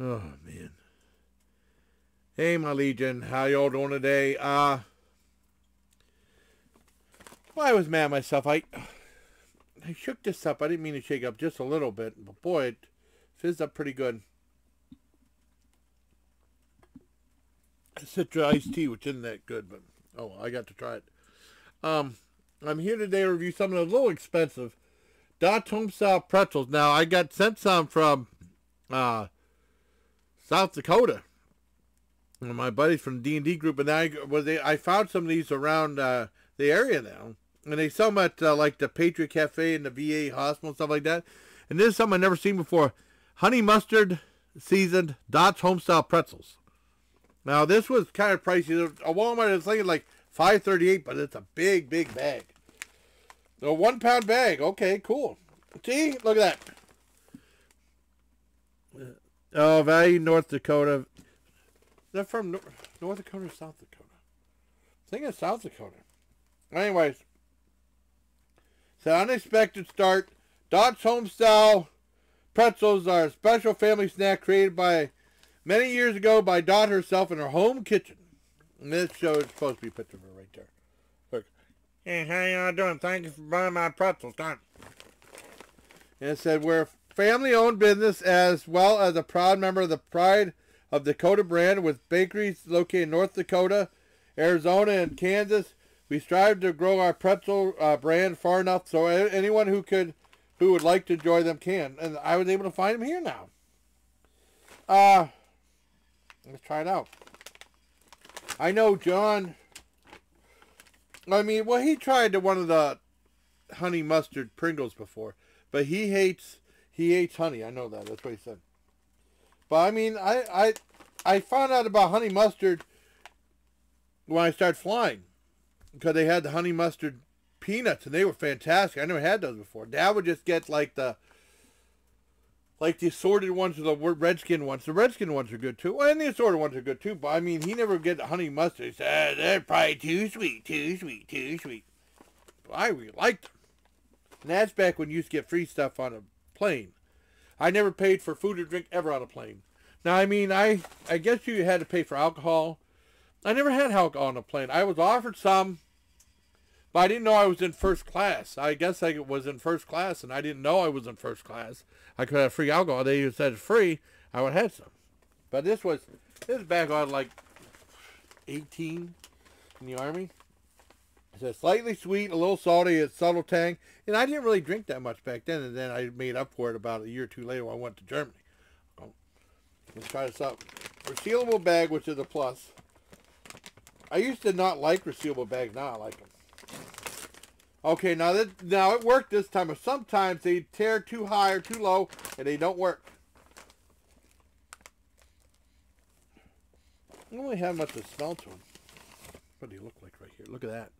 Oh man. Hey my legion, how y'all doing today? Uh well, I was mad myself. I I shook this up. I didn't mean to shake up just a little bit, but boy, it fizzed up pretty good. Citra iced tea, which isn't that good, but oh, I got to try it. Um, I'm here today to review some of the little expensive Dot Homestyle pretzels. Now, I got sent some from uh, South Dakota. My buddies from D and D group, and I was they, I found some of these around uh, the area now, and they sell them at uh, like the Patriot Cafe and the VA hospital and stuff like that. And this is something I've never seen before: honey mustard seasoned Dots Homestyle pretzels. Now this was kind of pricey. A Walmart is thinking like five thirty eight, but it's a big, big bag. A one pound bag. Okay, cool. See, look at that. Oh, Velva, North Dakota. They're from North Dakota or South Dakota? I think it's South Dakota. Anyways, it's an unexpected start. Dot's Homestyle pretzels are a special family snack created by many years ago by Dot herself in her home kitchen. And this show is supposed to be a picture of her right there. Look. Hey, how y'all doing? Thank you for buying my pretzels. Done. And it said, we're a family-owned business as well as a proud member of the Pride of Dakota brand with bakeries located in North Dakota, Arizona, and Kansas. We strive to grow our pretzel uh, brand far enough so anyone who could, who would like to enjoy them can. And I was able to find them here now. Uh, let's try it out. I know John. I mean, well, he tried one of the honey mustard Pringles before, but he hates he hates honey. I know that. That's what he said. But I mean, I I I found out about honey mustard when I started flying because they had the honey mustard peanuts and they were fantastic. I never had those before. Dad would just get like the like the assorted ones or the redskin ones. The redskin ones are good too. And the assorted ones are good too. But I mean, he never get the honey mustard. He said, ah, they're probably too sweet, too sweet, too sweet. But I really liked them. And that's back when you used to get free stuff on a plane. I never paid for food or drink ever on a plane. Now, I mean, I, I guess you had to pay for alcohol. I never had alcohol on a plane. I was offered some, but I didn't know I was in first class. I guess I was in first class, and I didn't know I was in first class. I could have free alcohol. They said it's free. I would have had some. But this was this was back on like 18 in the army. It's a slightly sweet, a little salty, a subtle tang. And I didn't really drink that much back then. And then I made up for it about a year or two later when I went to Germany. Let's try this out. Resealable bag, which is a plus. I used to not like resealable bags. Now I like them. Okay, now that now it worked this time, but sometimes they tear too high or too low and they don't work. I don't really have much to smell to them. What do you look like right here? Look at that.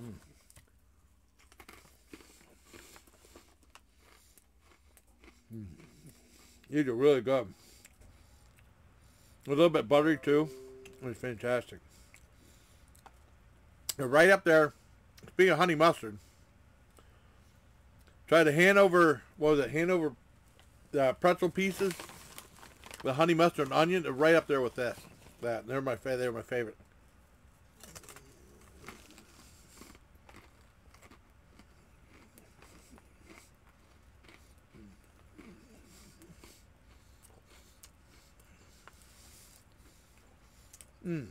Mm. These are really good. A little bit buttery too. It's fantastic. Right up there. Speaking of honey mustard, try the Hanover, what was it, Hanover uh, pretzel pieces, the honey mustard and onion, they're right up there with this. That they're my they're my favorite. Mm.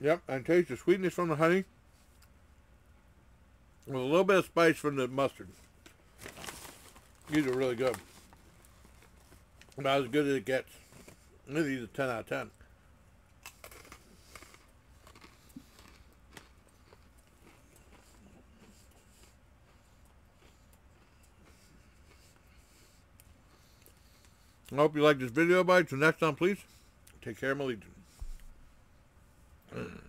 Yep, and taste the sweetness from the honey with a little bit of spice from the mustard. These are really good. About as good as it gets. These are 10 out of 10. I hope you liked this video, buddy. Until next time, please, take care my legion. Mm.